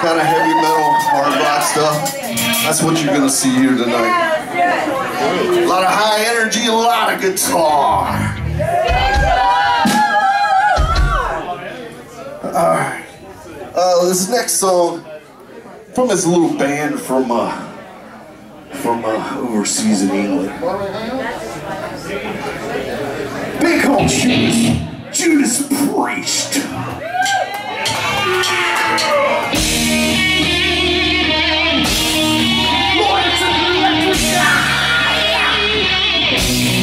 kind of heavy metal, hard rock stuff. That's what you're gonna see here tonight. A lot of high energy, a lot of guitar. Alright. Uh, this next song from this little band from uh, from uh, overseas in England. Big called Judas, Judas Priest. Yeah.